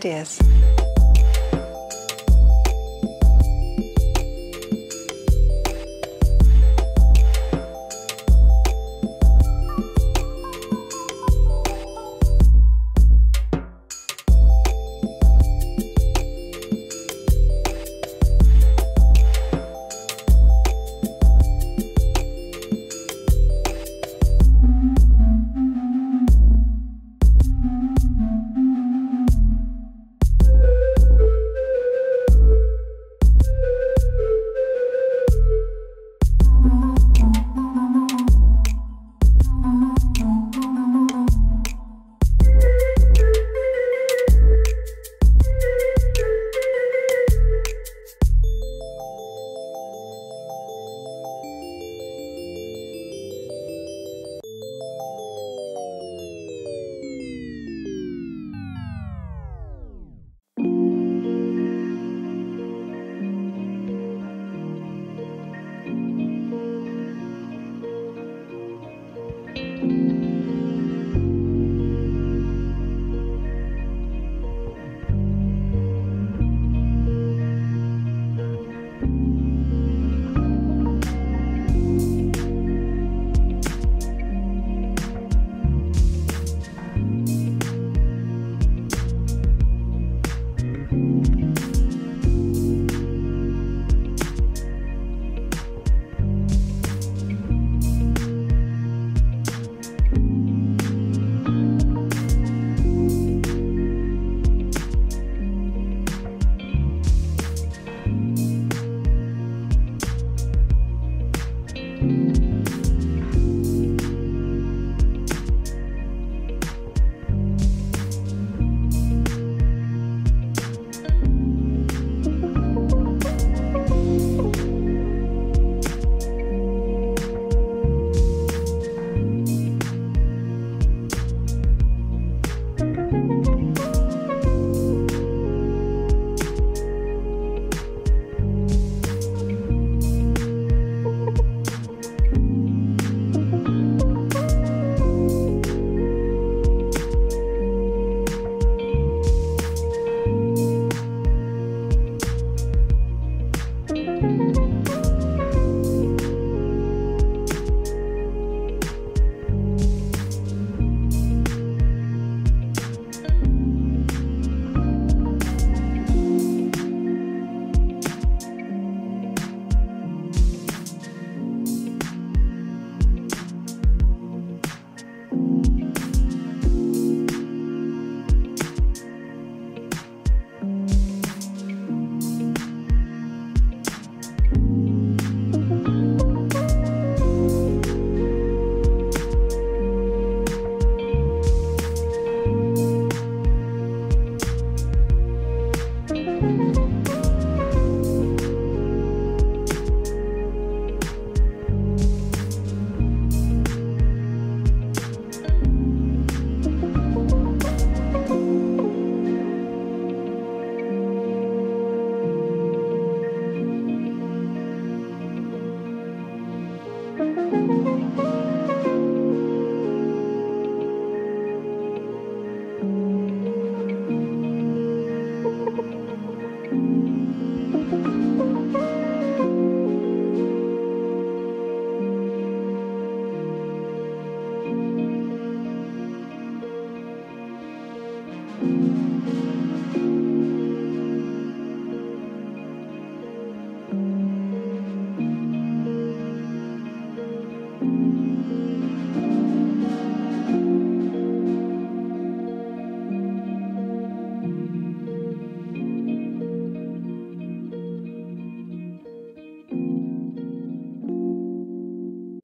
Ideas?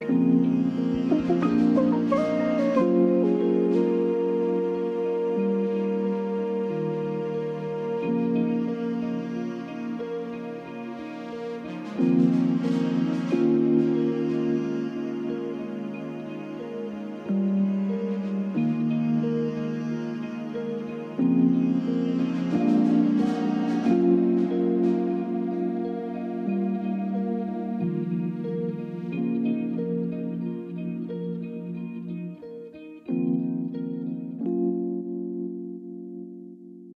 Música